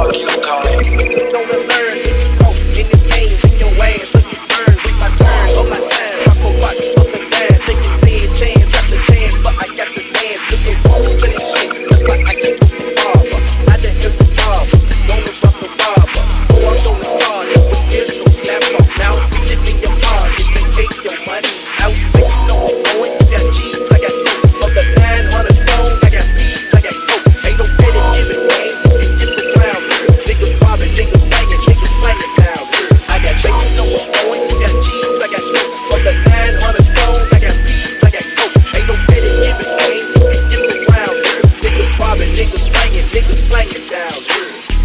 fuck you, Carl. around here.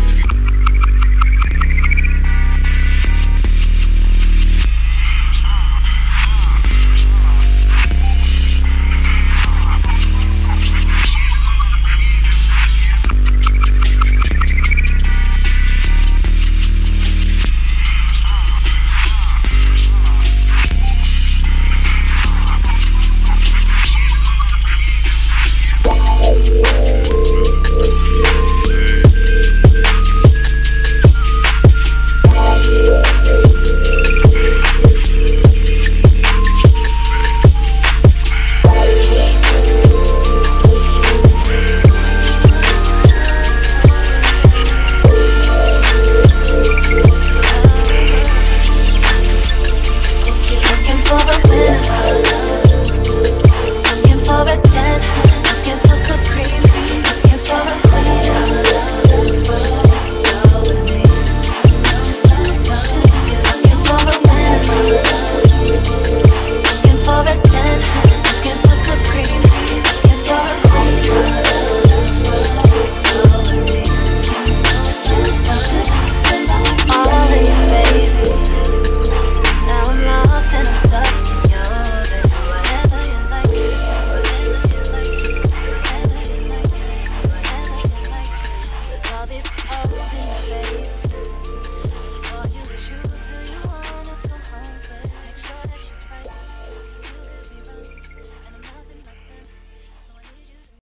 head